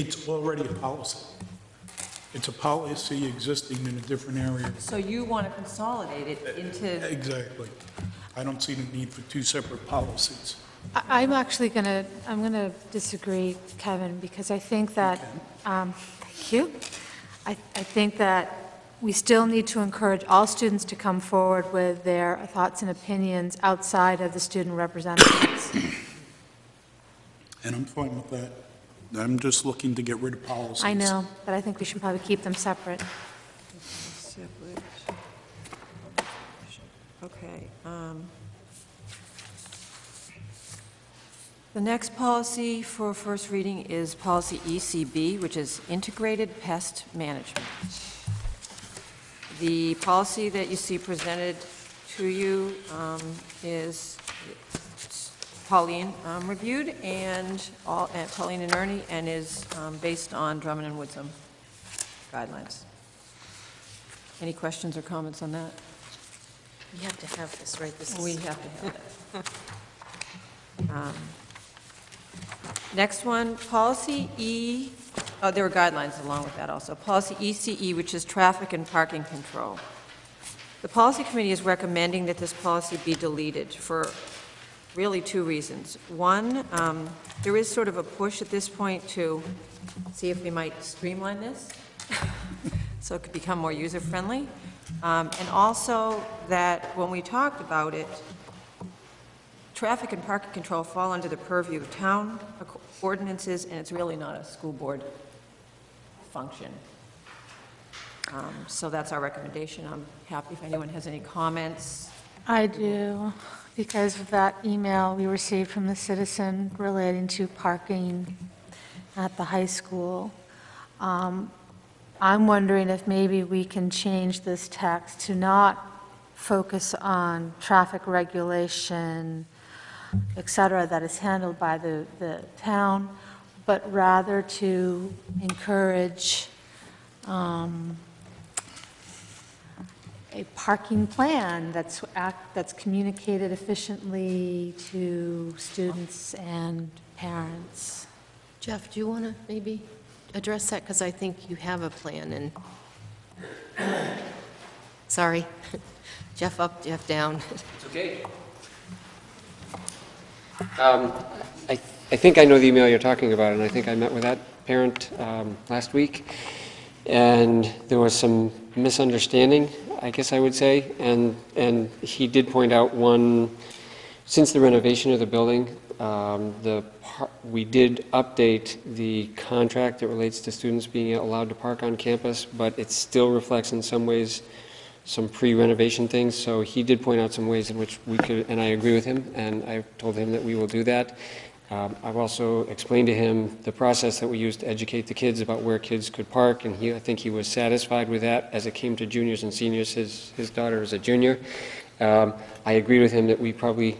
It's already a policy. It's a policy existing in a different area. So you want to consolidate it into, Exactly. I don't see the need for two separate policies. I- I'm actually going to, I'm going to disagree, Kevin, because I think that, um, thank you. I I think that we still need to encourage all students to come forward with their thoughts and opinions outside of the student representatives. And I'm fine with that. I'm just looking to get rid of policies. I know, but I think we should probably keep them separate. separate. Okay. um, The next policy for first reading is policy ECB, which is Integrated Pest Management. The policy that you see presented to you um, is Pauline um, reviewed, and all, and Pauline and Ernie, and is um, based on Drummond and Woodsum guidelines. Any questions or comments on that? We have to have this, right? This We is, have to have that. Um, Next one, policy E, oh, there were guidelines along with that also. Policy ECE, which is traffic and parking control. The policy committee is recommending that this policy be deleted for really two reasons. One, um, there is sort of a push at this point to see if we might streamline this, so it could become more user-friendly. Um, And also that when we talked about it, traffic and parking control fall under the purview of town ordinances, and it's really not a school board function. Um, So that's our recommendation. I'm happy if anyone has any comments. I do, because of that email we received from the citizen relating to parking at the high school. Um, I'm wondering if maybe we can change this text to not focus on traffic regulation, et cetera, that is handled by the, the town, but rather to encourage um, a parking plan that's, act- that's communicated efficiently to students and parents. Jeff, do you want to maybe address that? Because I think you have a plan and, sorry, Jeff up, Jeff down. It's okay. Um, I I think I know the email you're talking about, and I think I met with that parent um, last week, and there was some misunderstanding, I guess I would say, and, and he did point out one, since the renovation of the building, um, the, par- we did update the contract that relates to students being allowed to park on campus, but it still reflects in some ways some pre-renovation things, so he did point out some ways in which we could, and I agree with him, and I've told him that we will do that. Um, I've also explained to him the process that we use to educate the kids about where kids could park, and he, I think he was satisfied with that as it came to juniors and seniors. His, his daughter is a junior. Um, I agreed with him that we probably,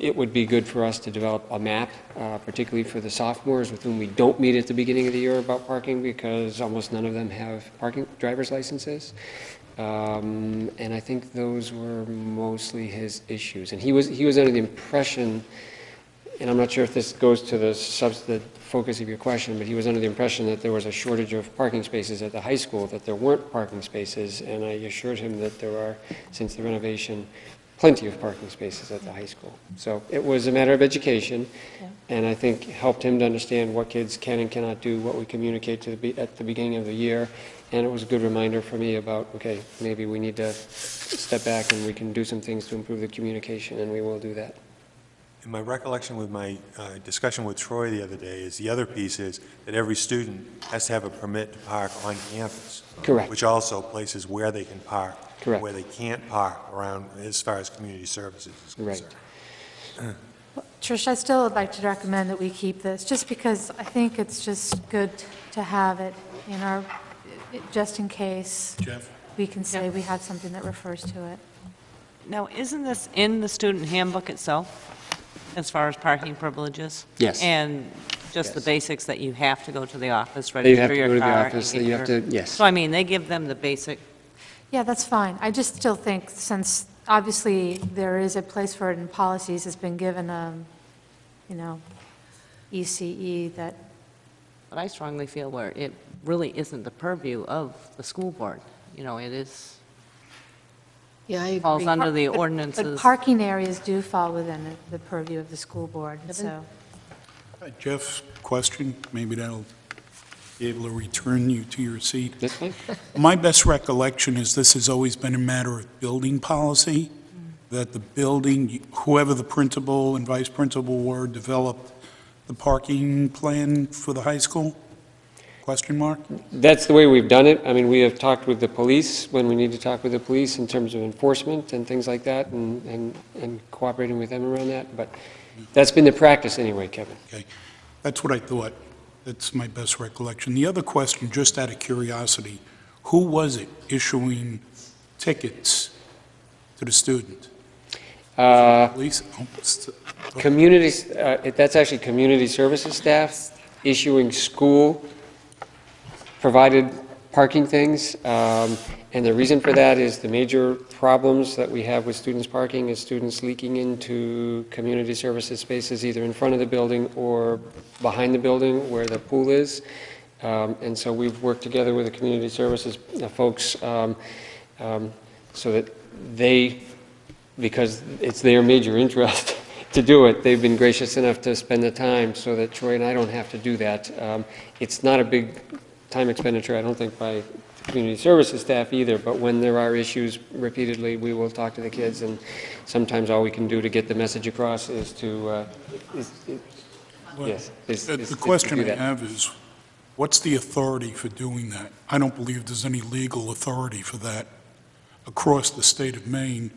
it would be good for us to develop a map, uh, particularly for the sophomores with whom we don't meet at the beginning of the year about parking, because almost none of them have parking, driver's licenses. Um, And I think those were mostly his issues. And he was, he was under the impression, and I'm not sure if this goes to the subs, the focus of your question, but he was under the impression that there was a shortage of parking spaces at the high school, that there weren't parking spaces, and I assured him that there are, since the renovation, plenty of parking spaces at the high school. So it was a matter of education, and I think helped him to understand what kids can and cannot do, what we communicate to the, be- at the beginning of the year, and it was a good reminder for me about, okay, maybe we need to step back and we can do some things to improve the communication, and we will do that. And my recollection with my uh, discussion with Troy the other day is, the other piece is that every student has to have a permit to park on campus. Correct. Which also places where they can park. Correct. Where they can't park around, as far as community services is Right. concerned. Trish, I still would like to recommend that we keep this, just because I think it's just good to have it in our, just in case Jeff? we can say we have something that refers to it. Now, isn't this in the student handbook itself, as far as parking privileges? Yes. And just the Yes. basics that you have to go to the office, That you register have to go to the car, and office, that get you have your- to- yes. So I mean, they give them the basic, Yeah, that's fine. I just still think, since obviously there is a place for it in policies, it's been given a, you know, ECE that but I strongly feel where it really isn't the purview of the school board. You know, it is, Yeah, I falls agree. under the But ordinances. parking areas do fall within the- the purview of the school board, Kevin? so. Uh, Jeff, question, maybe that'll be able to return you to your seat. That's fine. My best recollection is this has always been a matter of building policy, that the building, whoever the principal and vice principal were, developed the parking plan for the high school? Question mark? That's the way we've done it. I mean, we have talked with the police when we need to talk with the police in terms of enforcement and things like that, and, and and cooperating with them around that, but that's been the practice anyway, Kevin. Okay. That's what I thought. That's my best recollection. The other question, just out of curiosity, who was it issuing tickets to the student? Uh, Police? Oh, Communities, uh, that's actually community services staff issuing school-provided parking things. Um, And the reason for that is the major problems that we have with students parking is students leaking into community services spaces, either in front of the building or behind the building where the pool is. Um, And so we've worked together with the community services uh, folks um, um, so that they because it's their major interest to do it. They've been gracious enough to spend the time so that Troy and I don't have to do that. Um, It's not a big time expenditure, I don't think, by community services staff either, but when there are issues repeatedly, we will talk to the kids, and sometimes all we can do to get the message across is to, uh, is- is- yes. is- Uh, is- The is to question do I that. have is, what's the authority for doing that? I don't believe there's any legal authority for that across the state of Maine.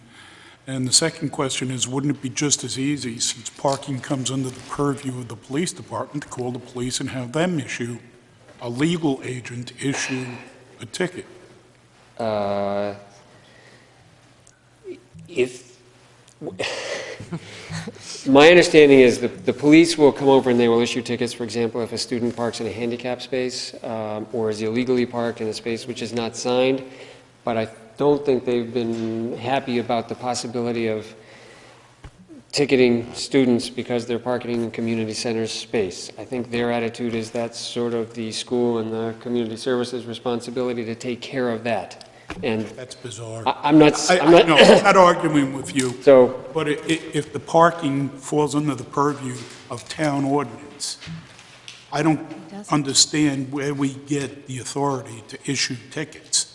And the second question is, wouldn't it be just as easy, since parking comes under the purview of the police department, to call the police and have them issue, a legal agent issue a ticket? Uh, If, my understanding is that the police will come over and they will issue tickets, for example, if a student parks in a handicap space um, or is illegally parked in a space which is not signed, but I don't think they've been happy about the possibility of ticketing students because they're parking in community center's space. I think their attitude is that's sort of the school and the community services responsibility to take care of that. And That's bizarre. I- I'm not, I, I'm I no, not, I'm not arguing with you, so, but i- i- if the parking falls under the purview of town ordinance, I don't understand where we get the authority to issue tickets.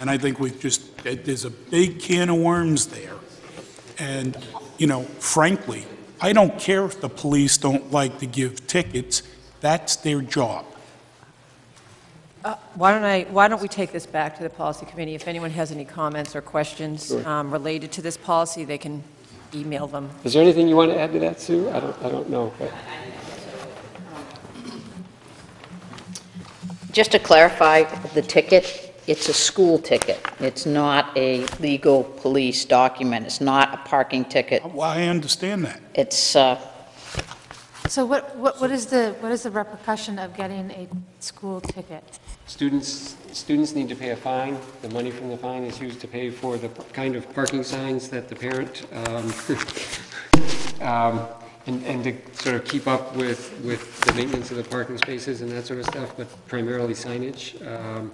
And I think we've just, there's a big can of worms there. And, you know, frankly, I don't care if the police don't like to give tickets, that's their job. Why don't I, why don't we take this back to the policy committee? If anyone has any comments or questions Sure. um, related to this policy, they can email them. is there anything you want to add to that, Sue? I don't, I don't know, but. Just to clarify, the ticket, it's a school ticket. It's not a legal police document. It's not a parking ticket. Well, I understand that. It's, uh, So what, what what is the, what is the repercussion of getting a school ticket? Students, students need to pay a fine. The money from the fine is used to pay for the kind of parking signs that the parent, um, um, and, and to sort of keep up with, with the maintenance of the parking spaces and that sort of stuff, but primarily signage. Um,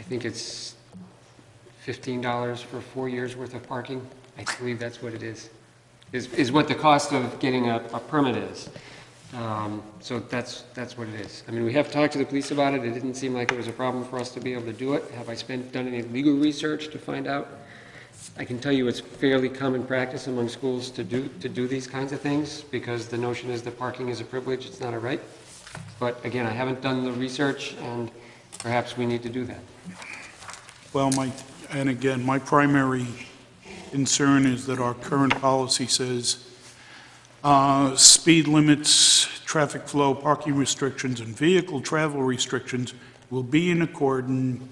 I think it's $15 for four years' worth of parking. I believe that's what it is, is, is what the cost of getting a, a permit is. Um, So that's, that's what it is. I mean, we have talked to the police about it, it didn't seem like it was a problem for us to be able to do it. Have I spent, done any legal research to find out? I can tell you it's fairly common practice among schools to do, to do these kinds of things, because the notion is that parking is a privilege, it's not a right. But again, I haven't done the research, and perhaps we need to do that. Well, my, and again, my primary concern is that our current policy says uh, speed limits, traffic flow, parking restrictions, and vehicle travel restrictions will be in accordance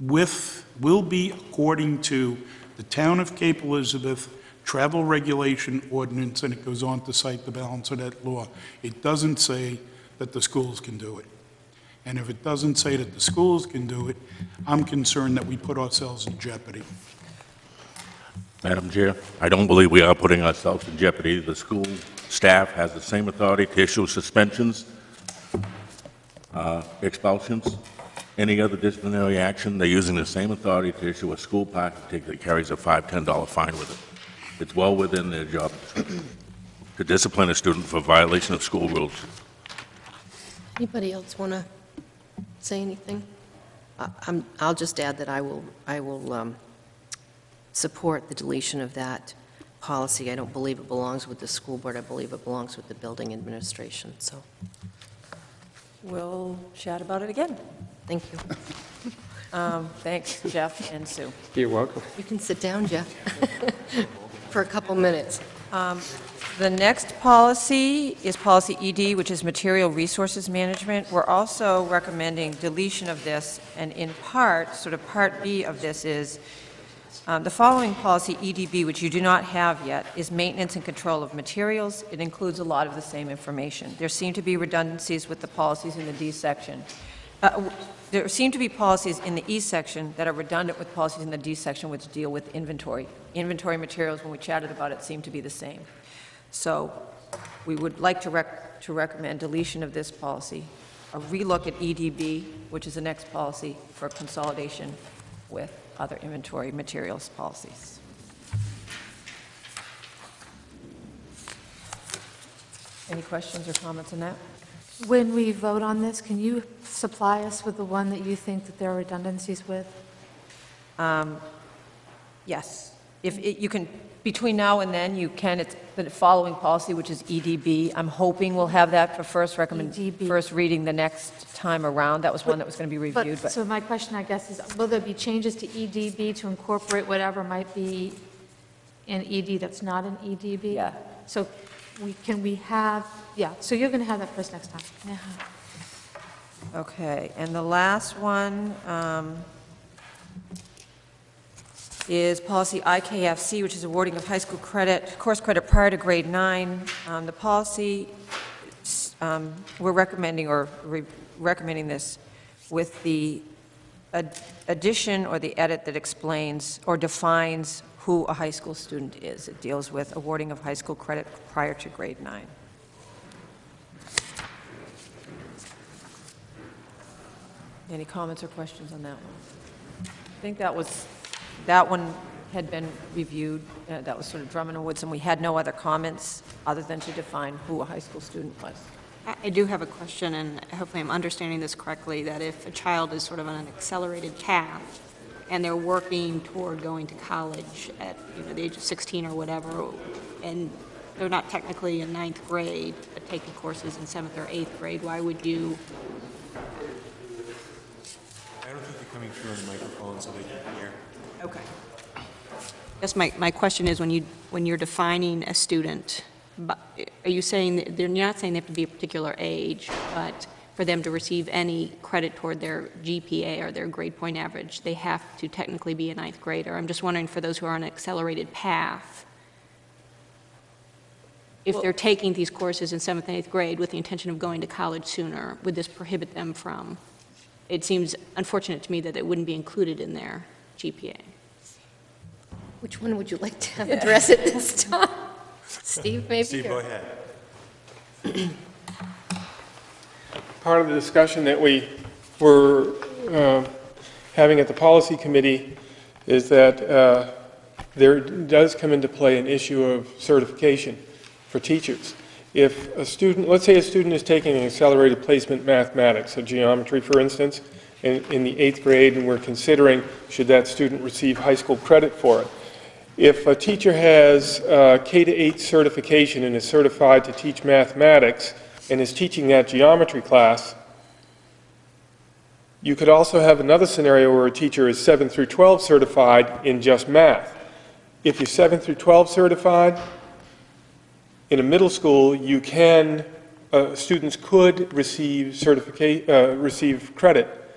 with, will be according to the Town of Cape Elizabeth Travel Regulation Ordinance, and it goes on to cite the balance of that law. It doesn't say that the schools can do it. And if it doesn't say that the schools can do it, I'm concerned that we put ourselves in jeopardy. Madam Chair, I don't believe we are putting ourselves in jeopardy. The school staff has the same authority to issue suspensions uh, expulsions, any other disciplinary action, they're using the same authority to issue a school parking ticket that carries a $5, $10 fine with it. It's well within their job to discipline a student for violation of school rules. Anybody else want to say anything? I- I'm- I'll just add that I will, I will um, support the deletion of that policy. I don't believe it belongs with the school board, I believe it belongs with the building administration, so, We'll chat about it again. thank you. Um, Thanks, Jeff and Sue. You're welcome. You can sit down, Jeff, for a couple minutes. The next policy is Policy ED, which is Material Resources Management. We're also recommending deletion of this, and in part, sort of Part B of this is, um, the following policy, EDB, which you do not have yet, is Maintenance and Control of Materials. It includes a lot of the same information. There seem to be redundancies with the policies in the D section. Uh, There seem to be policies in the E section that are redundant with policies in the D section which deal with inventory. Inventory materials, when we chatted about it, seem to be the same. So we would like to rec, to recommend deletion of this policy, a relook at EDB, which is the next policy for consolidation with other inventory materials policies. Any questions or comments on that? When we vote on this, can you supply us with the one that you think that there are redundancies with? Um, yes. If, it- you can, between now and then, you can, it's the following policy, which is EDB. I'm hoping we'll have that for first recommend, EDB. first reading the next time around. That was one that was going to be reviewed, but So my question, I guess, is will there be changes to EDB to incorporate whatever might be in ED that's not in EDB? Yeah. So we, can we have, yeah, so you're going to have that for us next time? Yeah. Okay, and the last one um, is policy IKFC, which is awarding of high school credit, course credit prior to grade nine. Um, The policy, um, we're recommending, or re- recommending this with the ad- addition or the edit that explains or defines who a high school student is. It deals with awarding of high school credit prior to grade nine. Any comments or questions on that one? I think that was, that one had been reviewed, uh, that was sort of Drummond and Woodsum. We had no other comments other than to define who a high school student was. I I do have a question, and hopefully I'm understanding this correctly, that if a child is sort of on an accelerated path, and they're working toward going to college at, you know, the age of 16 or whatever, and they're not technically in ninth grade, but taking courses in seventh or eighth grade, why would you, I don't think you're coming through on the microphone so they can hear. Okay. I guess my, my question is, when you, when you're defining a student, but are you saying, that they're you're not saying they have to be a particular age, but for them to receive any credit toward their GPA or their grade point average, they have to technically be a ninth grader? I'm just wondering for those who are on an accelerated path, if they're taking these courses in seventh and eighth grade with the intention of going to college sooner, would this prohibit them from? It seems unfortunate to me that it wouldn't be included in their GPA. Which one would you like to have address it this time? Steve, maybe? Steve, or- go ahead. part of the discussion that we were uh, having at the policy committee is that uh, there does come into play an issue of certification for teachers. If a student, let's say a student is taking an accelerated placement mathematics, so geometry, for instance, in, in the eighth grade, and we're considering should that student receive high school credit for it. If a teacher has K to 8 certification and is certified to teach mathematics and is teaching that geometry class, you could also have another scenario where a teacher is 7 through 12 certified in just math. If you're 7 through 12 certified, in a middle school, you can, uh, students could receive uh, receive credit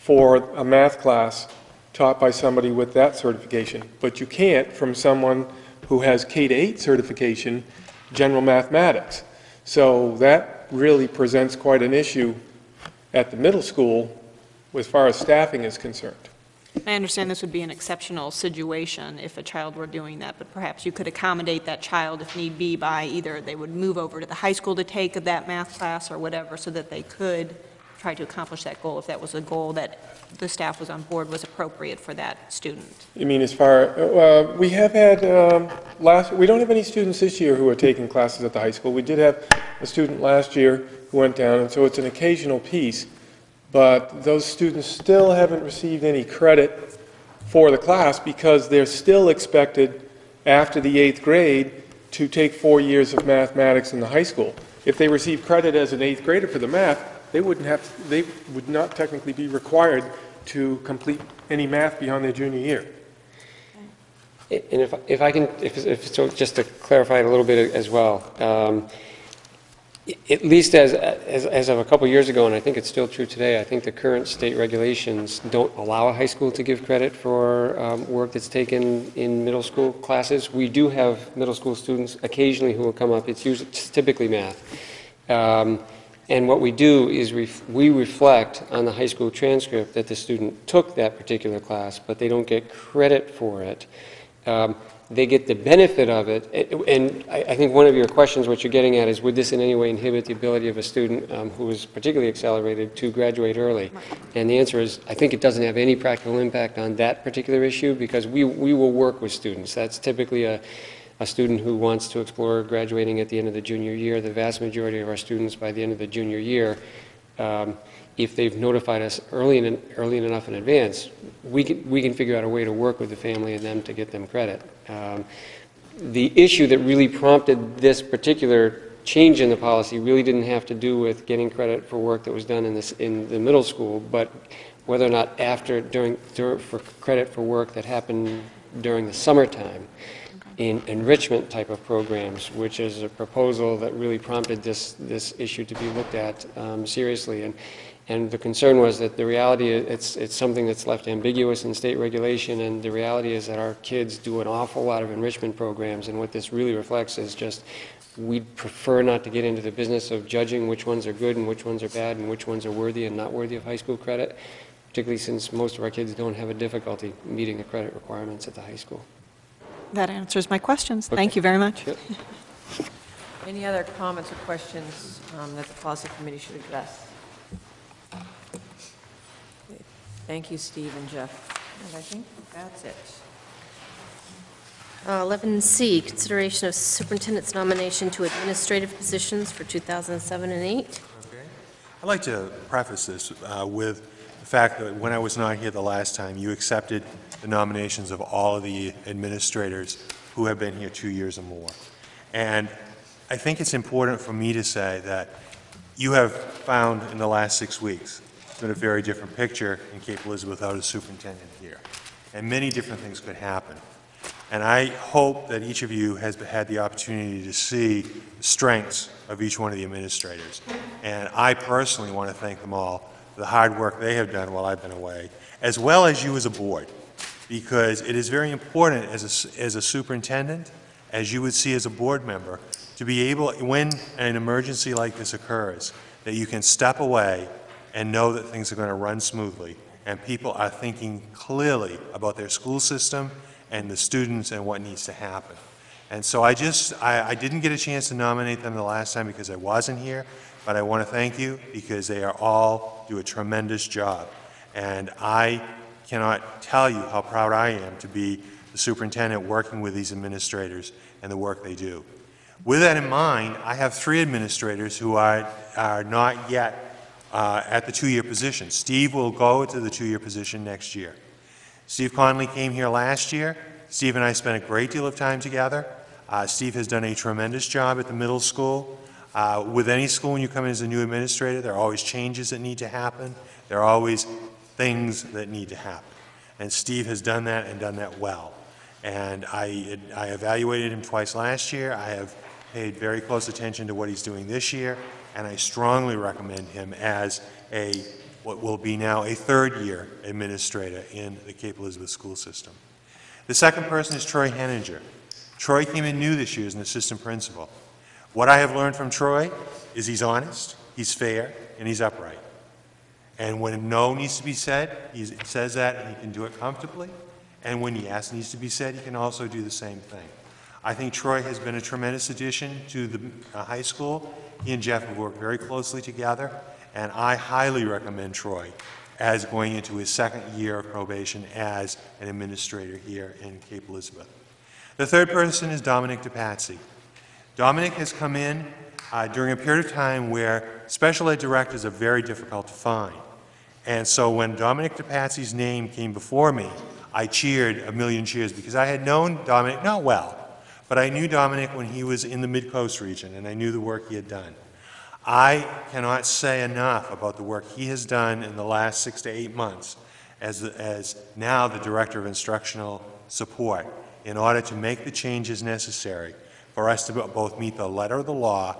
for a math class taught by somebody with that certification, but you can't from someone who has K to 8 certification, general mathematics. So that really presents quite an issue at the middle school as far as staffing is concerned. I understand this would be an exceptional situation if a child were doing that, but perhaps you could accommodate that child if need be by either they would move over to the high school to take that math class or whatever, so that they could try to accomplish that goal, if that was a goal that the staff was on board was appropriate for that student. You mean as far, uh, we have had, um, last, we don't have any students this year who are taking classes at the high school. We did have a student last year who went down, and so it's an occasional piece, but those students still haven't received any credit for the class because they're still expected, after the eighth grade, to take four years of mathematics in the high school. If they receive credit as an eighth grader for the math, they wouldn't have, they would not technically be required to complete any math beyond their junior year. And if, if I can, if, if, so just to clarify it a little bit as well, um, at least as, as, as of a couple years ago, and I think it's still true today, I think the current state regulations don't allow a high school to give credit for um, work that's taken in middle school classes. We do have middle school students occasionally who will come up, it's usually, typically math. Um, And what we do is ref- we reflect on the high school transcript that the student took that particular class, but they don't get credit for it. Um, They get the benefit of it, and I think one of your questions, what you're getting at, is would this in any way inhibit the ability of a student um, who is particularly accelerated to graduate early? And the answer is, I think it doesn't have any practical impact on that particular issue, because we we will work with students. That's typically a a student who wants to explore graduating at the end of the junior year. The vast majority of our students, by the end of the junior year, um, if they've notified us early and early enough in advance, we can, we can figure out a way to work with the family and them to get them credit. Um, The issue that really prompted this particular change in the policy really didn't have to do with getting credit for work that was done in this, in the middle school, but whether or not after, during, dur- for credit for work that happened during the summertime in enrichment type of programs, which is a proposal that really prompted this, this issue to be looked at um, seriously. And, and the concern was that the reality, i- it's, it's something that's left ambiguous in state regulation, and the reality is that our kids do an awful lot of enrichment programs, and what this really reflects is just, we'd prefer not to get into the business of judging which ones are good and which ones are bad, and which ones are worthy and not worthy of high school credit, particularly since most of our kids don't have a difficulty meeting the credit requirements at the high school. That answers my questions. Okay. Thank you very much. Yep. Any other comments or questions um, that the policy committee should address? Thank you, Steve and Jeff. And I think that's it. Uh, 11C, consideration of superintendent's nomination to administrative positions for 2007 and 8. Okay. I'd like to preface this uh, with the fact that when I was not here the last time, you accepted the nominations of all of the administrators who have been here two years or more. And I think it's important for me to say that you have found in the last six weeks, it's been a very different picture in Cape Elizabeth without a superintendent here. And many different things could happen. And I hope that each of you has had the opportunity to see the strengths of each one of the administrators. And I personally want to thank them all for the hard work they have done while I've been away, as well as you as a board, because it is very important as a, as a superintendent, as you would see as a board member, to be able, when an emergency like this occurs, that you can step away and know that things are going to run smoothly, and people are thinking clearly about their school system and the students and what needs to happen. And so I just, I, I didn't get a chance to nominate them the last time because I wasn't here, but I want to thank you because they are all, do a tremendous job. And I cannot tell you how proud I am to be the superintendent working with these administrators and the work they do. With that in mind, I have three administrators who are, are not yet uh, at the two-year position. Steve will go to the two-year position next year. Steve Conley came here last year. Steve and I spent a great deal of time together. Uh, Steve has done a tremendous job at the middle school. Uh, With any school, when you come in as a new administrator, there are always changes that need to happen. There are always things that need to happen. And Steve has done that and done that well. And I, I evaluated him twice last year. I have paid very close attention to what he's doing this year, and I strongly recommend him as a, what will be now a third-year administrator in the Cape Elizabeth school system. The second person is Troy Henninger. Troy came in new this year as an assistant principal. What I have learned from Troy is he's honest, he's fair, and he's upright. And when no needs to be said, he says that and he can do it comfortably. And when yes needs to be said, he can also do the same thing. I think Troy has been a tremendous addition to the uh, high school. He and Jeff have worked very closely together, and I highly recommend Troy as going into his second year of probation as an administrator here in Cape Elizabeth. The third person is Dominic DePatsy. Dominic has come in uh, during a period of time where special ed directors are very difficult to find. And so when Dominic DePatsy's name came before me, I cheered a million cheers because I had known Dominic, not well, but I knew Dominic when he was in the Mid-Coast region, and I knew the work he had done. I cannot say enough about the work he has done in the last six to eight months as, as now the Director of Instructional Support in order to make the changes necessary for us to both meet the letter of the law,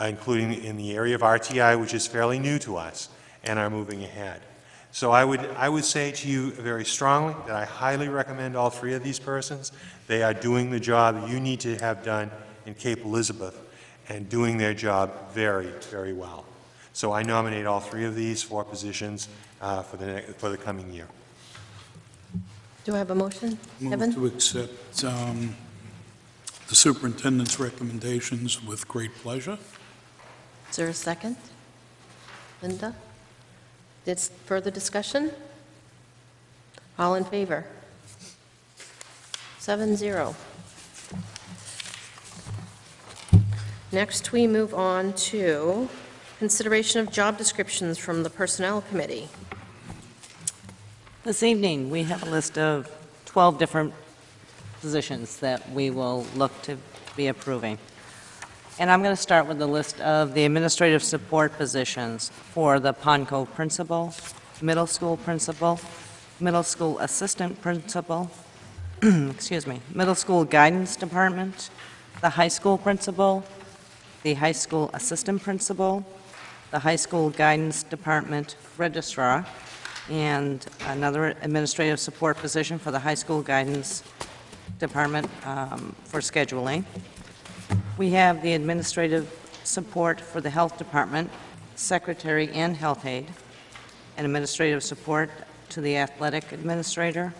including in the area of RTI, which is fairly new to us, and are moving ahead. So I would, I would say to you very strongly that I highly recommend all three of these persons. They are doing the job you need to have done in Cape Elizabeth and doing their job very, very well. So I nominate all three of these for positions uh, for the, for the coming year. Do I have a motion? Move Evan? to accept um, the superintendent's recommendations with great pleasure. Is there a second? Linda? This further discussion? All in favor? Seven zero. Next, we move on to consideration of job descriptions from the Personnel Committee. This evening, we have a list of 12 different positions that we will look to be approving. And I'm going to start with the list of the administrative support positions for the Pond Cove principal, middle school principal, middle school assistant principal, excuse me, middle school guidance department, the high school principal, the high school assistant principal, the high school guidance department registrar, and another administrative support position for the high school guidance department um, for scheduling. We have the administrative support for the health department, secretary and health aide, and administrative support to the athletic administrator.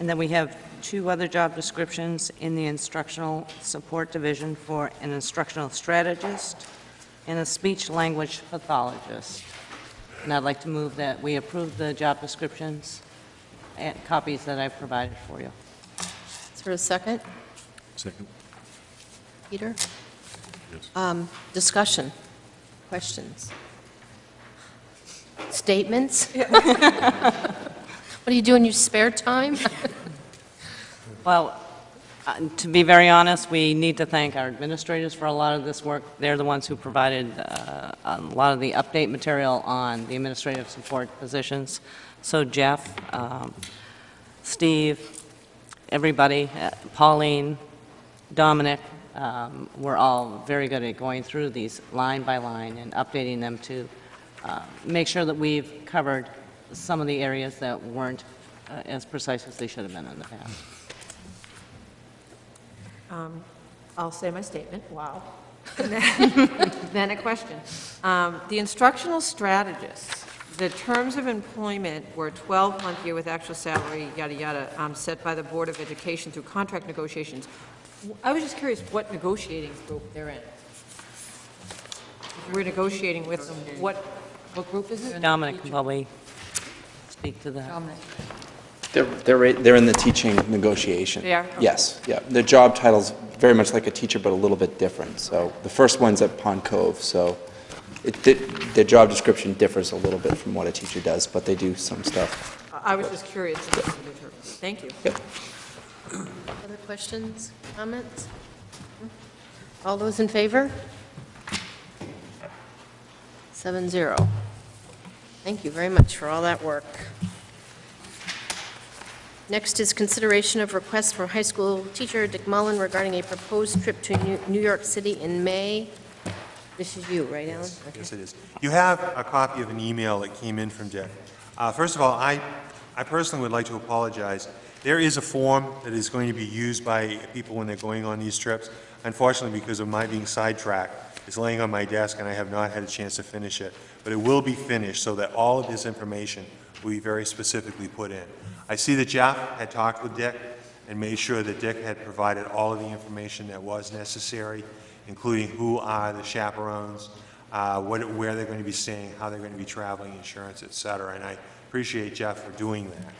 And then we have two other job descriptions in the instructional support division for an instructional strategist and a speech-language pathologist. And I'd like to move that we approve the job descriptions and copies that I've provided for you. Is there a second? Second. Peter? Yes. Um, Discussion? Questions? Statements? What do you do in your spare time? Well, uh, to be very honest, we need to thank our administrators for a lot of this work. They're the ones who provided uh, a lot of the update material on the administrative support positions. So Jeff, um, Steve, everybody, uh, Pauline, Dominic, um, we're all very good at going through these line by line and updating them to uh, make sure that we've covered some of the areas that weren't uh, as precise as they should have been in the past. Um, I'll say my statement, wow. And then- Then a question. Um, The instructional strategists, the terms of employment were 12-month year with actual salary, yada, yada, um, set by the Board of Education through contract negotiations. I was just curious what negotiating group they're in. We're negotiating with them, what, what group is it? Dominic can probably speak to that. Dominic. They're, they're, right- they're in the teaching negotiation. They are? Okay. Yes, yeah. The job title's very much like a teacher, but a little bit different. So the first one's at Pond Cove, so it, the, the job description differs a little bit from what a teacher does, but they do some stuff. I I was just curious. Thank you. Other questions, comments? All those in favor? Seven zero. Thank you very much for all that work. Next is consideration of request from high school teacher Dick Mullen regarding a proposed trip to New- New York City in May. This is you, right, Alan? Okay. Yes, it is. You have a copy of an email that came in from Dick. Uh, First of all, I, I personally would like to apologize. There is a form that is going to be used by people when they're going on these trips. Unfortunately, because of my being sidetracked, it's laying on my desk and I have not had a chance to finish it. But it will be finished so that all of this information will be very specifically put in. I see that Jeff had talked with Dick and made sure that Dick had provided all of the information that was necessary, including who are the chaperones, uh, what, where they're going to be staying, how they're going to be traveling, insurance, et cetera. And I appreciate Jeff for doing that.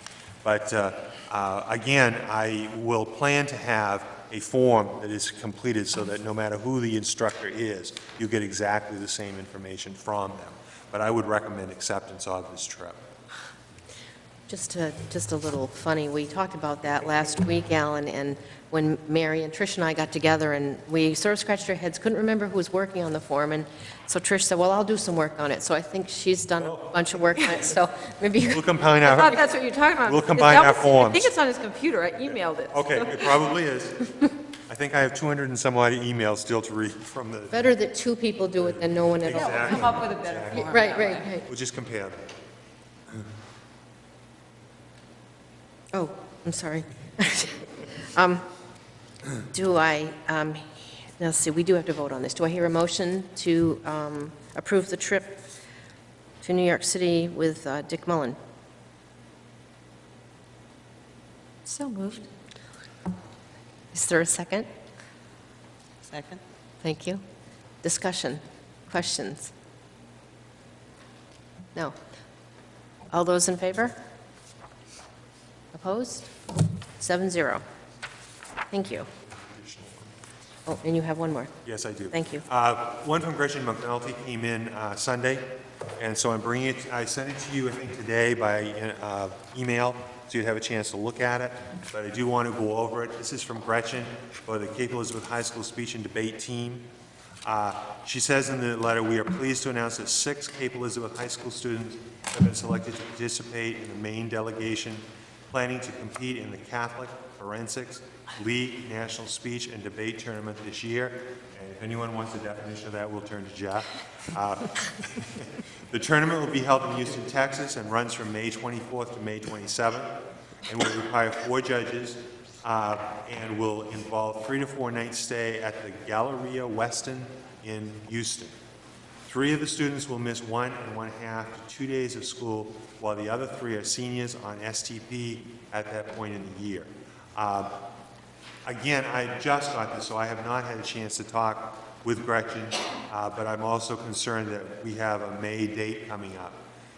But uh, uh, again, I will plan to have a form that is completed so that no matter who the instructor is, you get exactly the same information from them. But I would recommend acceptance of this trip. Just a, just a little funny, we talked about that last week, Alan, and when Mary and Trish and I got together, and we sort of scratched our heads, couldn't remember who was working on the form, and so Trish said, well, I'll do some work on it, so I think she's done a bunch of work on it, so maybe you We'll combine I thought our, that's what you're talking about. We'll combine That our was- I forms. think it's on his computer, I emailed it. okay, it probably is. I think I have 200 and some odd emails still to read from the, Better that two people do it than no one at all. Yeah, we'll come up with a better form. Right, right, right. we'll just compare them. Oh, I'm sorry. Um, Do I, um, let's see, we do have to vote on this. Do I hear a motion to um, approve the trip to New York City with uh, Dick Mullen? So moved. Is there a second? Second? Thank you. Discussion, questions? No. All those in favor? Opposed? Seven zero. Thank you. Oh, and you have one more. Yes, I do. Thank you. Uh, One from Gretchen McNulty came in uh, Sunday, and so I'm bringing it, I sent it to you, I think, today by uh, email, so you'd have a chance to look at it, but I do want to go over it. This is from Gretchen for the Cape Elizabeth High School Speech and Debate Team. Uh, She says in the letter, "We are pleased to announce that six Cape Elizabeth High School students have been selected to participate in the Maine delegation planning to compete in the Catholic Forensics League National Speech and Debate Tournament this year. And if anyone wants a definition of that, we'll turn to Jeff. Uh, The tournament will be held in Houston, Texas, and runs from May 24th to May 27th, and will require four judges, uh, and will involve three to four nights stay at the Galleria Westin in Houston. Three of the students will miss one and one half to two days of school, while the other three are seniors on STP at that point in the year. Uh, Again, I just got this, so I have not had a chance to talk with Gretchen, uh, but I'm also concerned that we have a May date coming up.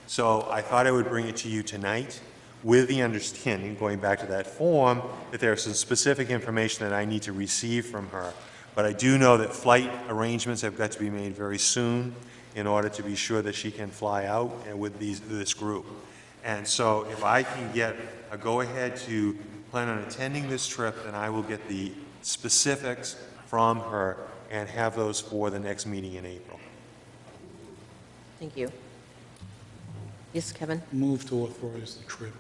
So I thought I would bring it to you tonight with the understanding, going back to that form, that there's some specific information that I need to receive from her. But I do know that flight arrangements have got to be made very soon in order to be sure that she can fly out with these, this group. And so if I can get a go-ahead to plan on attending this trip, then I will get the specifics from her and have those for the next meeting in April. Thank you. Yes, Kevin? Move to authorize the trip.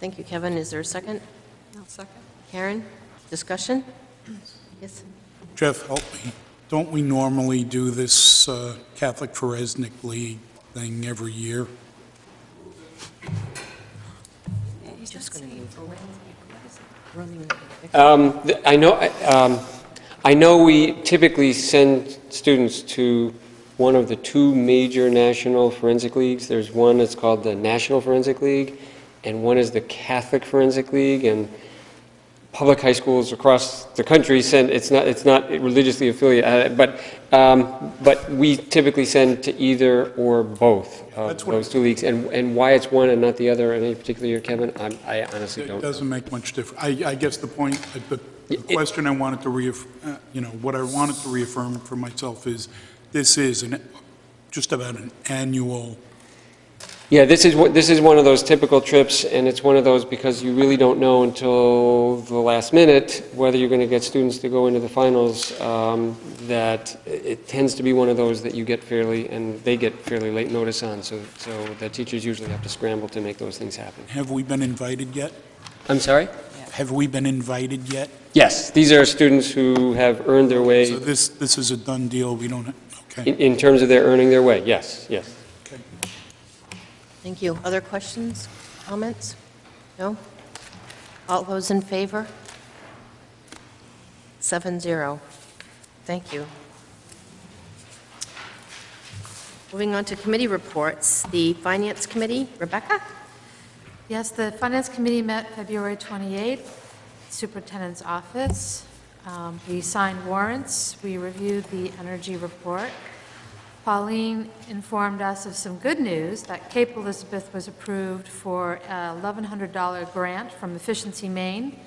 Thank you, Kevin. Is there a second? I'll second. Karen? Discussion? Yes? Jeff, help me. Don't we normally do this uh, Catholic Forensic League thing every year? Just going to move. Um, I know, um, I know we typically send students to one of the two major national forensic leagues. There's one that's called the National Forensic League, and one is the Catholic Forensic League, and public high schools across the country send, it's not, it's not religiously affiliated, uh, but, um, but we typically send to either or both of That's what- those two leagues. And, and why it's one and not the other in any particular year, Kevin, I'm- I honestly It don't. It doesn't make much difference. I, I guess the point, the the It- question I wanted to reaff, uh, you know, what I wanted to reaffirm for myself is, this is an, just about an annual, Yeah, this is, what this is one of those typical trips, and it's one of those because you really don't know until the last minute whether you're going to get students to go into the finals, um, that it tends to be one of those that you get fairly, and they get fairly late notice on, so, so the teachers usually have to scramble to make those things happen. have we been invited yet? I'm sorry? Have we been invited yet? Yes, these are students who have earned their way So this, this is a done deal, we don't, okay. in, in terms of their earning their way, yes, yes. Thank you. Other questions, comments? No? All those in favor? Seven zero. Thank you. Moving on to committee reports, the Finance Committee, Rebecca? Yes, the Finance Committee met February 28th, Superintendent's Office. Um, We signed warrants, we reviewed the energy report. Pauline informed us of some good news, that Cape Elizabeth was approved for a $1,100 grant from Efficiency Maine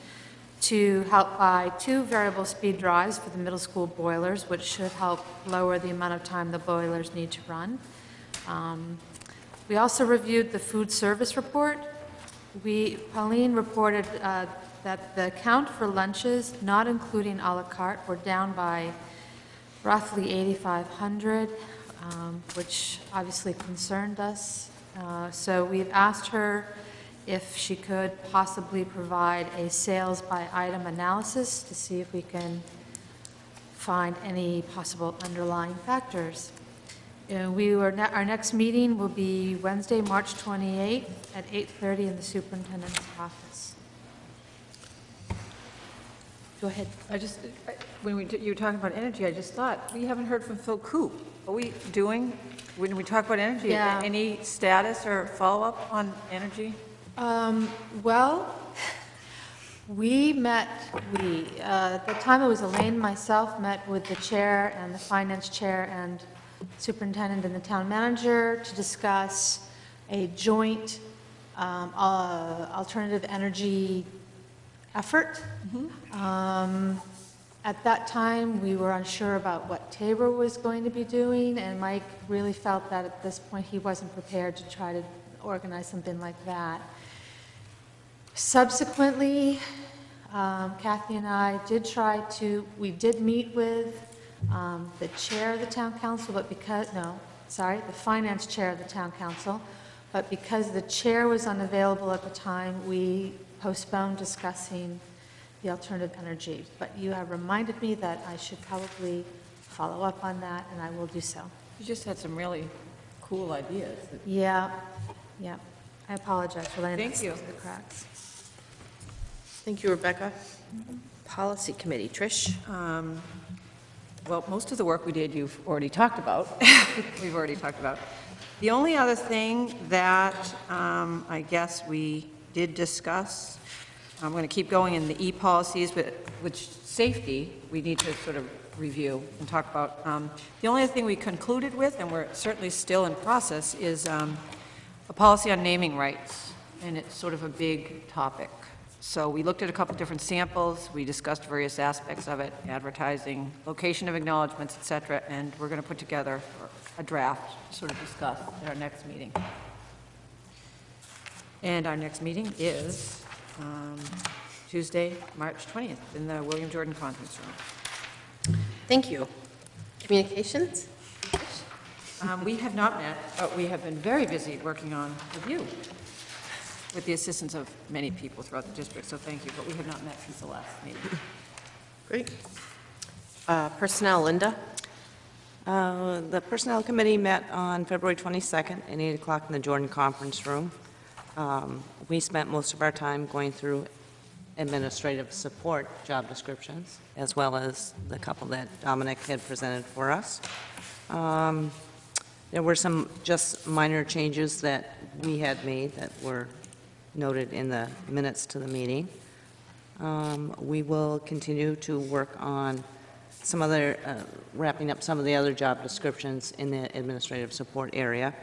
to help buy two variable speed drives for the middle school boilers, which should help lower the amount of time the boilers need to run. Um, We also reviewed the food service report. We, Pauline reported uh, that the count for lunches, not including à la carte, were down by roughly 8,500, um, which obviously concerned us. Uh, So we've asked her if she could possibly provide a sales by item analysis to see if we can find any possible underlying factors. Uh, We were, ne- our next meeting will be Wednesday, March 28th at 8:30 in the superintendent's office. Go ahead. I just, I- when we, you were talking about energy, I just thought, we haven't heard from Phil Coop. Are we doing, when we talk about energy, Yeah. any status or follow-up on energy? Um, Well, we met, we, uh, at the time it was Elaine, myself, met with the chair and the finance chair and superintendent and the town manager to discuss a joint um, uh, alternative energy effort. Um, At that time, we were unsure about what Tabor was going to be doing, and Mike really felt that at this point, he wasn't prepared to try to organize something like that. Subsequently, um, Kathy and I did try to, we did meet with um, the chair of the town council, but because, no, sorry, the finance chair of the town council, but because the chair was unavailable at the time, we postponed discussing the alternative energy. But you have reminded me that I should probably follow up on that, and I will do so. You just had some really cool ideas. that- Yeah, yeah. I apologize for letting Thank that you. through the cracks. Thank you, Rebecca. Policy Committee, Trish? Um, Well, most of the work we did, you've already talked about. We've already talked about. The only other thing that um, I guess we did discuss, I'm going to keep going in the e-policies, but which safety, we need to sort of review and talk about. Um, The only thing we concluded with, and we're certainly still in process, is um, a policy on naming rights, and it's sort of a big topic. So we looked at a couple different samples, we discussed various aspects of it, advertising, location of acknowledgements, et cetera, and we're going to put together a draft, to sort of discuss at our next meeting. And our next meeting is um, Tuesday, March 20th, in the William Jordan Conference Room. Thank you. Communications? Um, We have not met, but we have been very busy working on review with the assistance of many people throughout the district, so thank you, but we have not met since the last meeting. Great. Uh, Personnel, Linda? Uh, The Personnel Committee met on February 22nd at 8 o'clock in the Jordan Conference Room. Um, We spent most of our time going through administrative support job descriptions, as well as the couple that Dominic had presented for us. Um, There were some just minor changes that we had made that were noted in the minutes to the meeting. Um, We will continue to work on some other, uh, wrapping up some of the other job descriptions in the administrative support area.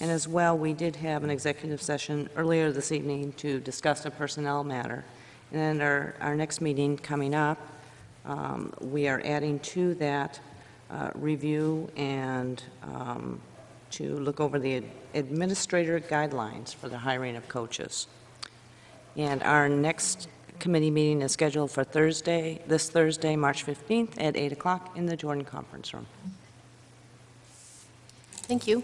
And as well, we did have an executive session earlier this evening to discuss a personnel matter. And our, our next meeting coming up, um, we are adding to that uh, review and um, to look over the administrator guidelines for the hiring of coaches. And our next committee meeting is scheduled for Thursday, this Thursday, March 15th at 8 o'clock in the Jordan Conference Room. Thank you.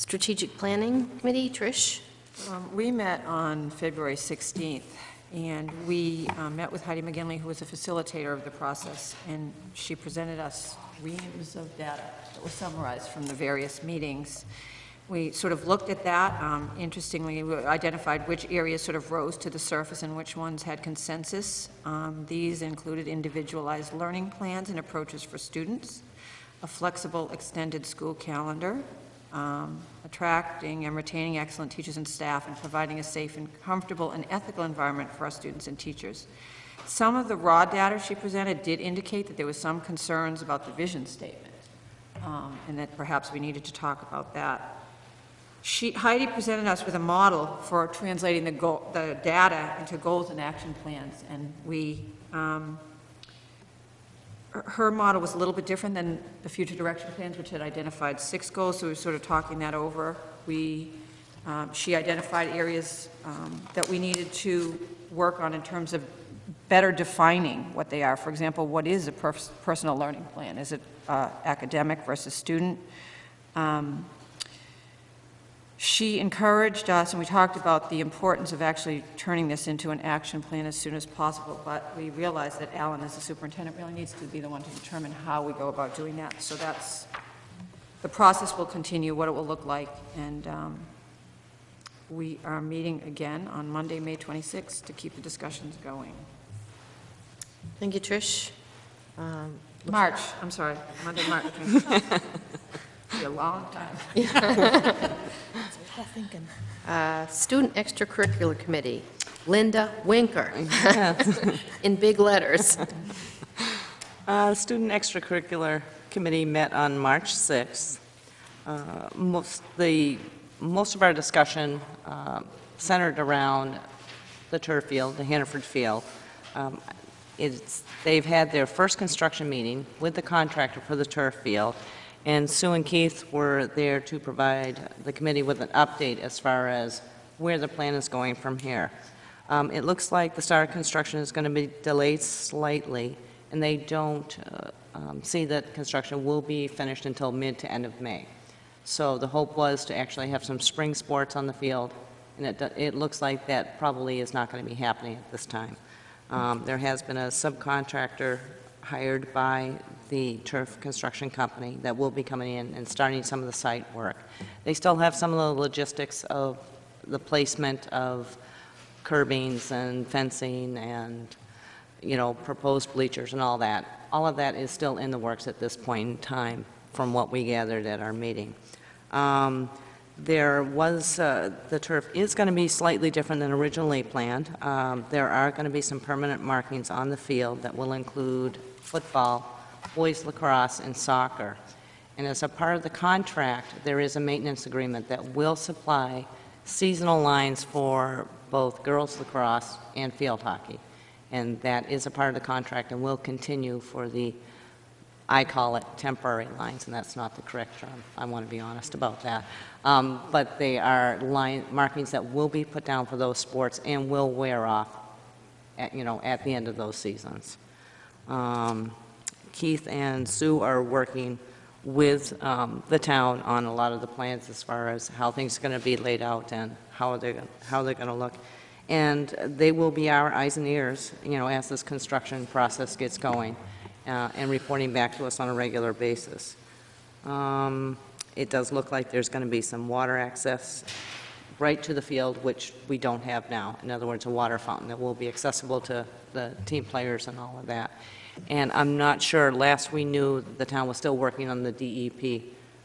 Strategic Planning Committee, Trish? Um, We met on February 16th, and we uh, met with Heidi McGinley, who was a facilitator of the process, and she presented us reams of data that was summarized from the various meetings. We sort of looked at that. Um, Interestingly, we identified which areas sort of rose to the surface and which ones had consensus. Um, These included individualized learning plans and approaches for students, a flexible extended school calendar, um, attracting and retaining excellent teachers and staff, and providing a safe and comfortable and ethical environment for our students and teachers. Some of the raw data she presented did indicate that there was some concerns about the vision statement. um, and that perhaps we needed to talk about that. She, Heidi presented us with a model for translating the goal, the data into goals and action plans, and we, um, her- model was a little bit different than the future direction plans, which had identified six goals, so we were sort of talking that over. We, um, she identified areas um, that we needed to work on in terms of better defining what they are. For example, what is a pers- personal learning plan? Is it uh, academic versus student? Um, She encouraged us, and we talked about the importance of actually turning this into an action plan as soon as possible, but we realized that Alan, as the superintendent, really needs to be the one to determine how we go about doing that. So that's, the process will continue, what it will look like, and um, we are meeting again on Monday, May 26th, to keep the discussions going. Thank you, Trish. Um, March, I'm sorry, Monday, March. Be a long time. uh, Student Extracurricular Committee, Linda Winker, in big letters. Uh, Student Extracurricular Committee met on March 6th. Uh, Most, the, most of our discussion uh, centered around the turf field, the Hannaford Field. Um, It's, they've had their first construction meeting with the contractor for the turf field, and Sue and Keith were there to provide the committee with an update as far as where the plan is going from here. Um, It looks like the start of construction is going to be delayed slightly, and they don't uh, um, see that construction will be finished until mid to end of May. So the hope was to actually have some spring sports on the field, and it, it looks like that probably is not going to be happening at this time. Um, There has been a subcontractor hired by the turf construction company that will be coming in and starting some of the site work. They still have some of the logistics of the placement of curbings and fencing and, you know, proposed bleachers and all that. All of that is still in the works at this point in time, from what we gathered at our meeting. Um, There was, uh, the turf is going to be slightly different than originally planned. Um, There are going to be some permanent markings on the field that will include football, boys lacrosse, and soccer. And as a part of the contract, there is a maintenance agreement that will supply seasonal lines for both girls lacrosse and field hockey. And that is a part of the contract and will continue for the, I call it temporary lines, and that's not the correct term. I want to be honest about that. Um, But they are line, markings that will be put down for those sports and will wear off, at, you know, at the end of those seasons. Um, Keith and Sue are working with um, the town on a lot of the plans as far as how things are going to be laid out and how they're, how they're going to look. And they will be our eyes and ears, you know, as this construction process gets going, uh, and reporting back to us on a regular basis. Um, It does look like there's going to be some water access right to the field, which we don't have now. In other words, a water fountain that will be accessible to the team players and all of that. And I'm not sure, last we knew, the town was still working on the DEP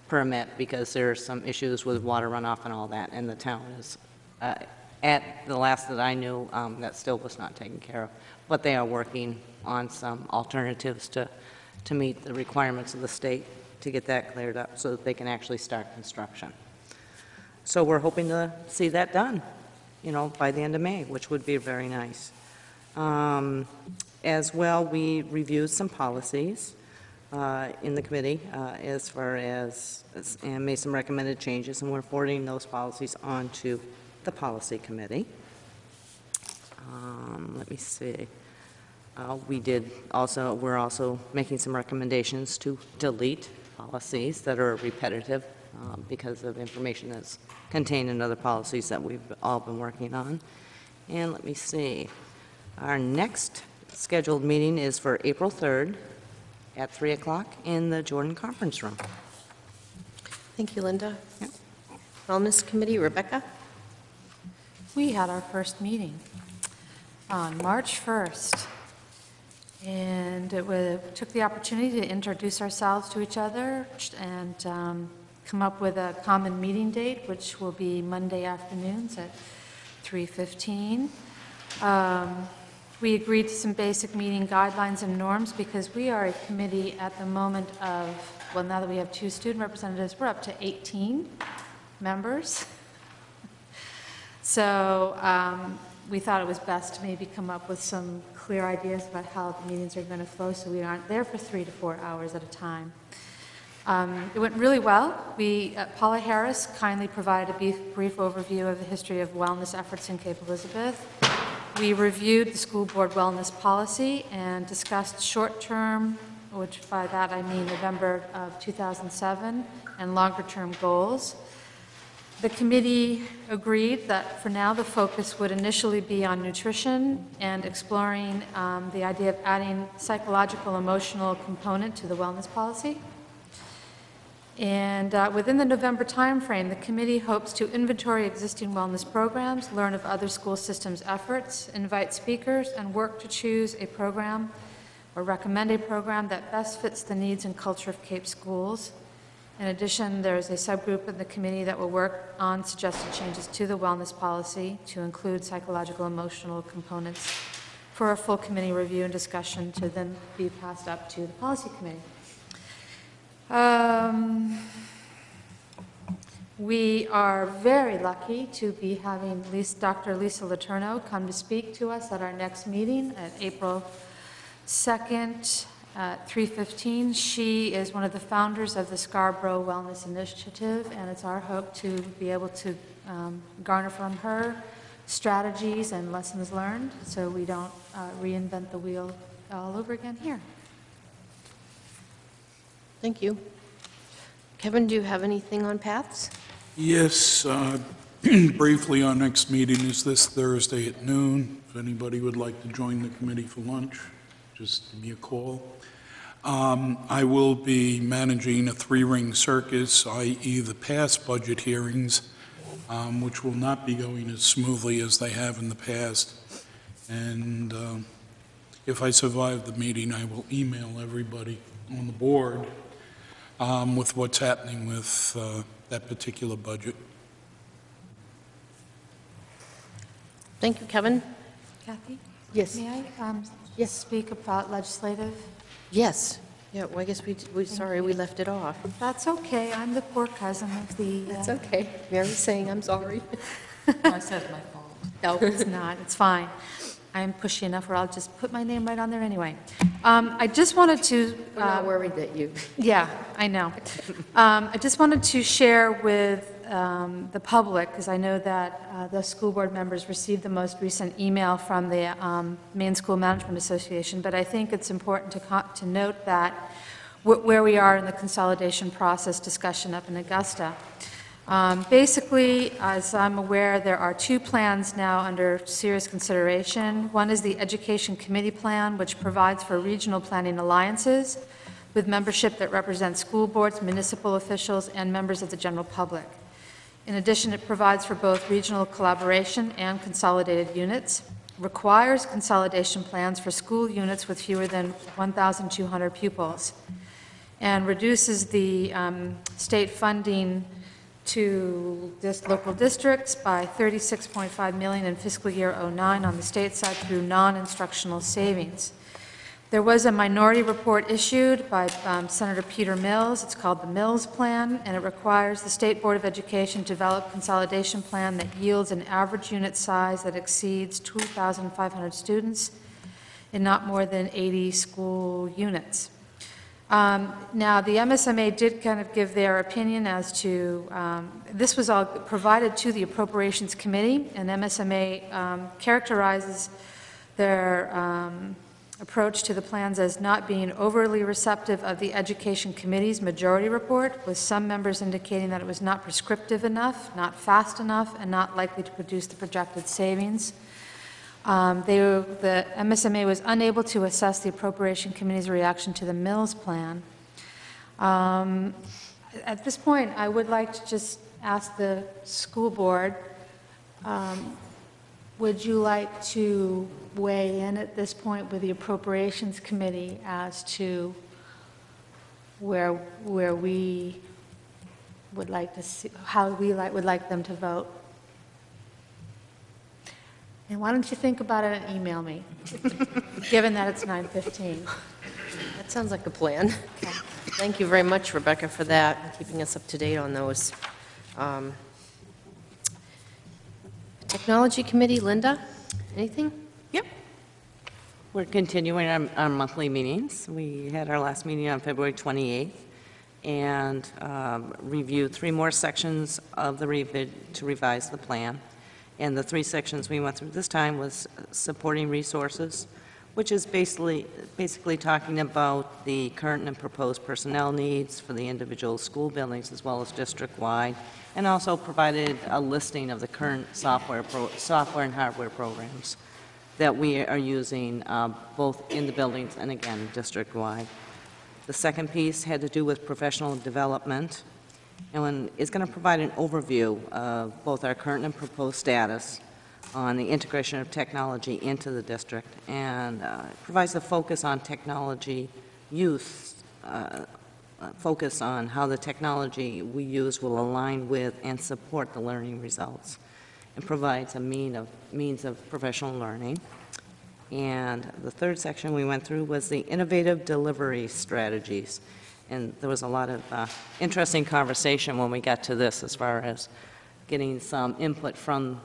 permit because there's some issues with water runoff and all that, and the town is, uh, at the last that I knew, um, that still was not taken care of. But they are working on some alternatives to, to meet the requirements of the state to get that cleared up so that they can actually start construction. So we're hoping to see that done, you know, by the end of May, which would be very nice. Um, As well, we reviewed some policies uh, in the committee uh, as far as, and made some recommended changes, and we're forwarding those policies on to the policy committee. Um, Let me see. Uh, We did also, we're also making some recommendations to delete policies that are repetitive um, because of information that's contained in other policies that we've all been working on. And let me see, our next scheduled meeting is for April 3rd at 3 o'clock in the Jordan Conference Room. Thank you, Linda. Yep. Wellness Committee, Rebecca? We had our first meeting on March 1st, and it wa- took the opportunity to introduce ourselves to each other and um, come up with a common meeting date, which will be Monday afternoons at 3:15. Um, We agreed to some basic meeting guidelines and norms because we are a committee at the moment of well, now that we have two student representatives, we're up to 18 members. So um, we thought it was best to maybe come up with some clear ideas about how the meetings are going to flow, so we aren't there for three to four hours at a time. Um, It went really well. We, uh, Paula Harris kindly provided a brief brief overview of the history of wellness efforts in Cape Elizabeth. We reviewed the school board wellness policy and discussed short-term, which by that I mean November of 2007, and longer-term goals. The committee agreed that for now, the focus would initially be on nutrition and exploring um, the idea of adding psychological, emotional component to the wellness policy. And uh, within the November timeframe, the committee hopes to inventory existing wellness programs, learn of other school systems' efforts, invite speakers, and work to choose a program or recommend a program that best fits the needs and culture of Cape schools. In addition, there is a subgroup of the committee that will work on suggested changes to the wellness policy to include psychological, emotional components for a full committee review and discussion to then be passed up to the policy committee. Um, We are very lucky to be having Dr. Lisa Letourneau come to speak to us at our next meeting at April 2nd at 3:15. She is one of the founders of the Scarborough Wellness Initiative, and it's our hope to be able to um, garner from her strategies and lessons learned, so we don't uh, reinvent the wheel all over again here. Thank you. Kevin, do you have anything on PATHS? Yes, uh, briefly, our next meeting is this Thursday at noon. If anybody would like to join the committee for lunch, just give me a call. Um, I will be managing a three-ring circus, i.e. the PATHS budget hearings, um, which will not be going as smoothly as they have in the past. And um, if I survive the meeting, I will email everybody on the board um, with what's happening with uh, that particular budget. Thank you, Kevin. Kathy? Yes. May I um, speak about legislative? Yes. Yeah, well, I guess we, we, sorry, we left it off. That's okay, I'm the poor cousin of the... uh, That's okay. Mary's saying I'm sorry. I said my fault. No, it's not, it's fine. I'm pushy enough where I'll just put my name right on there anyway. Um, I just wanted to... We're not uh, worried that you, Yeah, I know. Um, I just wanted to share with um, the public, because I know that uh, the school board members received the most recent email from the um, Maine School Management Association, but I think it's important to co- to note that wh- where we are in the consolidation process discussion up in Augusta. Um, Basically, as I'm aware, there are two plans now under serious consideration. One is the Education Committee Plan, which provides for regional planning alliances with membership that represents school boards, municipal officials, and members of the general public. In addition, it provides for both regional collaboration and consolidated units, requires consolidation plans for school units with fewer than 1,200 pupils, and reduces the um, state funding to this local districts by 36.5 million in fiscal year 09 on the state side through non-instructional savings. There was a minority report issued by um, Senator Peter Mills. It's called the Mills Plan, and it requires the State Board of Education to develop a consolidation plan that yields an average unit size that exceeds 2,500 students in not more than 80 school units. Um, Now, the MSMA did kind of give their opinion as to, um, this was all provided to the Appropriations Committee, and MSMA um, characterizes their um, approach to the plans as not being overly receptive of the Education Committee's majority report, with some members indicating that it was not prescriptive enough, not fast enough, and not likely to produce the projected savings. Um, They, the MSMA was unable to assess the Appropriation Committee's reaction to the Mills Plan. Um, At this point, I would like to just ask the school board, um, would you like to weigh in at this point with the Appropriations Committee as to where, where we would like to see, how we like, would like them to vote? And why don't you think about it and email me, given that it's 9:15? that sounds like a plan. Okay. Thank you very much, Rebecca, for that, and keeping us up to date on those. Um, Technology Committee, Linda, anything? Yep. We're continuing our, our monthly meetings. We had our last meeting on February 28th and um, reviewed three more sections of the revid to revise the plan. And the three sections we went through this time was supporting resources, which is basically, basically talking about the current and proposed personnel needs for the individual school buildings as well as district-wide, and also provided a listing of the current software, software and hardware programs that we are using uh, both in the buildings and again, district-wide. The second piece had to do with professional development, and is going to provide an overview of both our current and proposed status on the integration of technology into the district, and uh, provides a focus on technology use, uh, focus on how the technology we use will align with and support the learning results and provides a mean of, means of professional learning. And the third section we went through was the innovative delivery strategies. And there was a lot of uh, interesting conversation when we got to this as far as getting some input from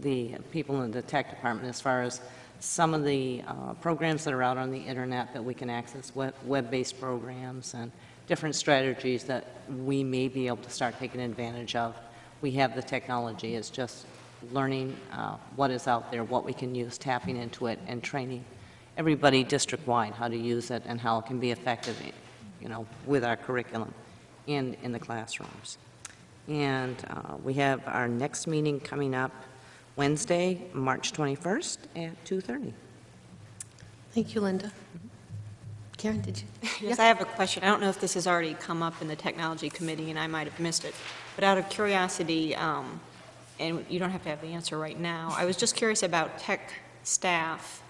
the people in the tech department as far as some of the uh, programs that are out on the internet that we can access, web- web-based programs and different strategies that we may be able to start taking advantage of. We have the technology, it's just learning uh, what is out there, what we can use, tapping into it, and training everybody district-wide how to use it and how it can be effective, you know, with our curriculum and in the classrooms. And uh, we have our next meeting coming up Wednesday, March 21st at 2:30. Thank you, Linda. Karen, did you? Yes, I have a question. I don't know if this has already come up in the Technology Committee, and I might have missed it. But out of curiosity, um, and you don't have to have the answer right now, I was just curious about tech staff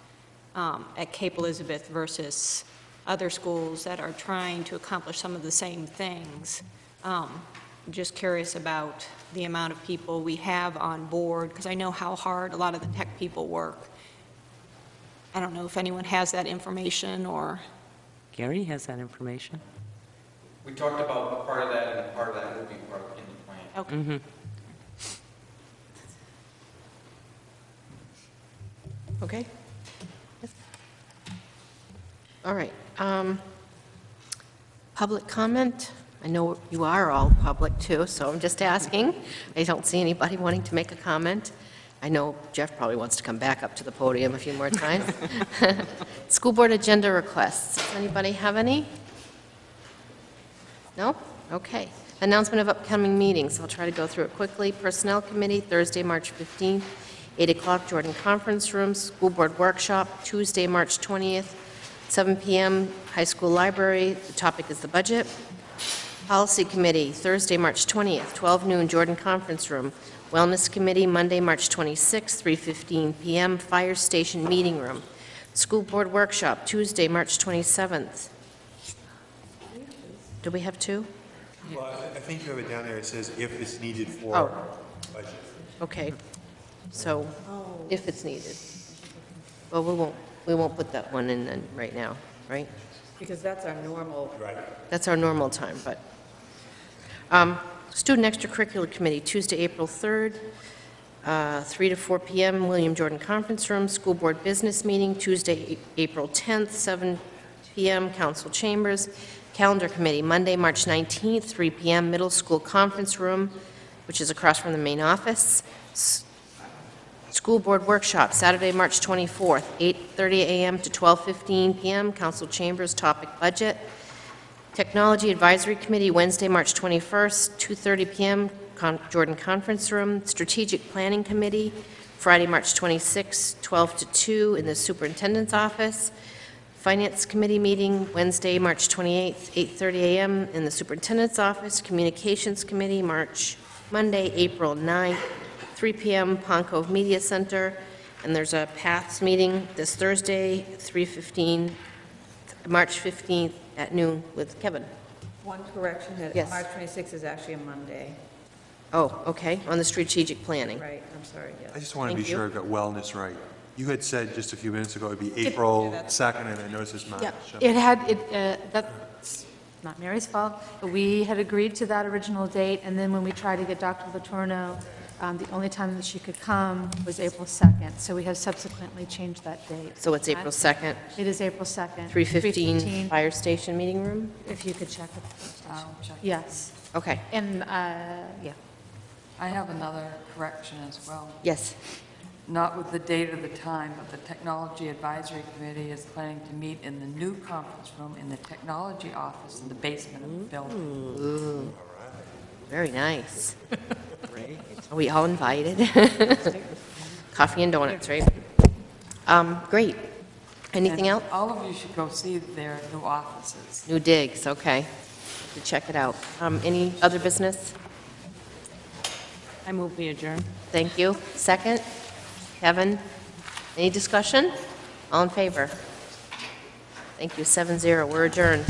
um, at Cape Elizabeth versus other schools that are trying to accomplish some of the same things. Um, Just curious about the amount of people we have on board, because I know how hard a lot of the tech people work. I don't know if anyone has that information, or... Gary has that information. We talked about a part of that, and a part of that will be part in the plan. Okay. Mhm. Okay. All right. Um, Public comment? I know you are all public, too, so I'm just asking. I don't see anybody wanting to make a comment. I know Jeff probably wants to come back up to the podium a few more times. School board agenda requests. Anybody have any? No? Okay. Announcement of upcoming meetings. I'll try to go through it quickly. Personnel Committee, Thursday, March 15th, 8 o'clock, Jordan Conference Room. School Board Workshop, Tuesday, March 20th, 7 PM, High School Library. The topic is the budget. Policy Committee, Thursday, March 20th, 12 noon, Jordan Conference Room. Wellness Committee, Monday, March 26th, 3:15 PM, Fire Station Meeting Room. School Board Workshop, Tuesday, March 27th. Do we have two? Well, I I think you have it down there, it says if it's needed for Oh. budget. Okay, so if it's needed. Well, we won't, we won't put that one in then, right now, right? Because that's our normal. Right. That's our normal time, but. Um, Student Extracurricular Committee, Tuesday, April 3rd, uh, 3 to 4 p.m., William Jordan Conference Room. School Board Business Meeting, Tuesday, A- April 10th, 7 p.m., Council Chambers. Calendar Committee, Monday, March 19th, 3 p.m., Middle School Conference Room, which is across from the main office. S- School Board Workshop, Saturday, March 24th, 8:30 a.m. to 12:15 p.m., Council Chambers, topic budget. Technology Advisory Committee, Wednesday, March 21st, 2:30 p.m., Con- Jordan Conference Room. Strategic Planning Committee, Friday, March 26th, 12 to 2 in the Superintendent's Office. Finance Committee meeting, Wednesday, March 28th, 8:30 a.m. in the Superintendent's Office. Communications Committee, March, Monday, April 9th, 3 p.m., Pond Cove Media Center. And there's a PATHS meeting this Thursday, 3:15, March 15th at noon with Kevin. One correction, that Yes. March 26th is actually a Monday. Oh, okay, on the strategic planning. Right, I'm sorry, yes. I just want to be Thank you. sure I've got wellness right. You had said just a few minutes ago it'd be It- April 2nd, and I noticed it's March. Yeah, it had, it, uh, that's, not Mary's fault, but we had agreed to that original date, and then when we tried to get Dr. Letourneau, um, the only time that she could come was April 2nd, so we have subsequently changed that date. So it's April 2nd, It is April 2nd. 315 Fire Station Meeting Room? If you could check it. I'll check. Yes. Okay, And, uh, yeah. I have another correction as well. yes. Not with the date or the time, but the Technology Advisory Committee is planning to meet in the new conference room in the technology office in the basement of the building. Ooh, very nice. Are we all invited? Coffee and donuts, right? Um, Great. Anything And else? All of you should go see their new offices. New digs, okay. To check it out. Um, Any other business? I move we adjourn. Thank you. Second? Kevin? Any discussion? All in favor? Thank you, seven zero. We're adjourned.